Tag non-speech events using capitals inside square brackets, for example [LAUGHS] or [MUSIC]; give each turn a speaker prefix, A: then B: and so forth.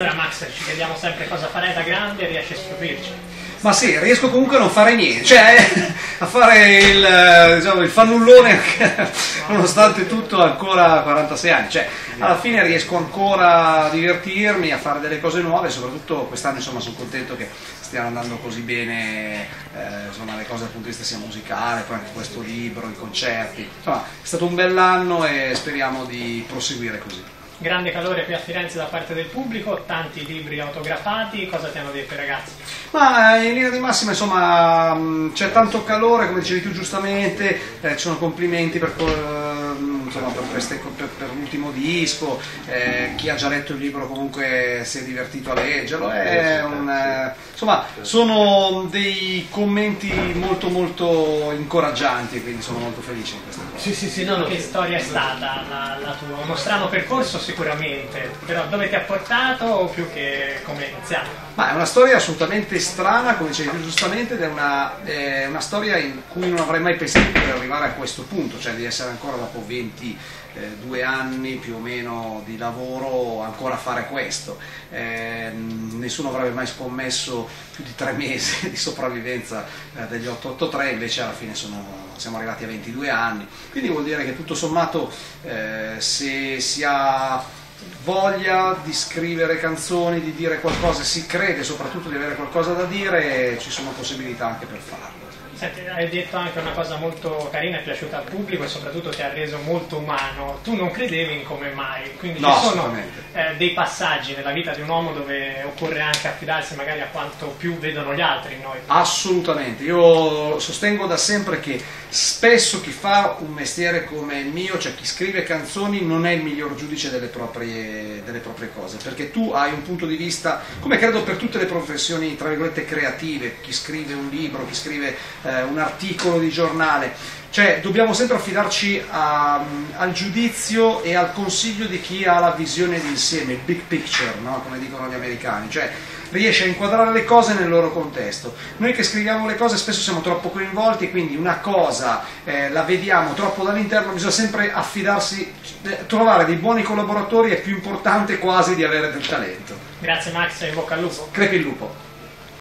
A: Allora Max, ci chiediamo sempre cosa farai da grande e riesci a stupirci.
B: Ma sì, riesco comunque a non fare niente, cioè a fare il, diciamo, il fannullone [LAUGHS] nonostante tutto ancora a 46 anni, cioè alla fine riesco ancora a divertirmi, a fare delle cose nuove, soprattutto quest'anno insomma sono contento che stiano andando così bene eh, insomma, le cose dal punto di vista sia musicale, poi anche questo libro, i concerti, insomma è stato un bell'anno e speriamo di proseguire così.
A: Grande calore qui a Firenze da parte del pubblico, tanti libri autografati, cosa ti hanno detto i ragazzi?
B: Ma in linea di massima insomma c'è tanto calore come dicevi tu giustamente, eh, ci sono complimenti per, insomma, per, queste, per, per l'ultimo disco, eh, chi ha già letto il libro comunque si è divertito a leggerlo, un, eh, insomma sono dei commenti molto molto incoraggianti quindi sono molto felice di questa cosa.
A: Sì, sì, sì, no, no. Che storia è stata la, la tua? Uno strano percorso sicuramente, però dove ti ha portato o più che come è iniziato?
B: Ma è una storia assolutamente strana, come dicevi tu giustamente, ed è una, è una, storia in cui non avrei mai pensato per arrivare a questo punto, cioè di essere ancora dopo 22 anni più o meno di lavoro ancora fare questo. Eh, nessuno avrebbe mai scommesso più di tre [LAUGHS] mesi di sopravvivenza eh, degli 883, invece alla fine sono, siamo arrivati a 22 anni, quindi vuol dire che tutto sommato eh, se si ha voglia di scrivere canzoni, di dire qualcosa, si crede soprattutto di avere qualcosa da dire, ci sono possibilità anche per farlo.
A: Senti, hai detto anche una cosa molto carina, è piaciuta al pubblico e soprattutto ti ha reso molto umano. Tu non credevi in come mai, quindi
B: no,
A: ci sono eh, dei passaggi nella vita di un uomo dove occorre anche affidarsi magari a quanto più vedono gli altri in noi.
B: Assolutamente, io sostengo da sempre che spesso chi fa un mestiere come il mio, cioè chi scrive canzoni, non è il miglior giudice delle proprie, delle proprie cose, perché tu hai un punto di vista, come credo per tutte le professioni, tra virgolette, creative, chi scrive un libro, chi scrive eh, un articolo di giornale, cioè dobbiamo sempre affidarci a, al giudizio e al consiglio di chi ha la visione d'insieme, il big picture, no? come dicono gli americani, cioè riesce a inquadrare le cose nel loro contesto. Noi che scriviamo le cose spesso siamo troppo coinvolti e quindi una cosa eh, la vediamo troppo dall'interno, bisogna sempre affidarsi, eh, trovare dei buoni collaboratori è più importante quasi di avere del talento.
A: Grazie Max e in bocca al lupo.
B: Crepi il lupo.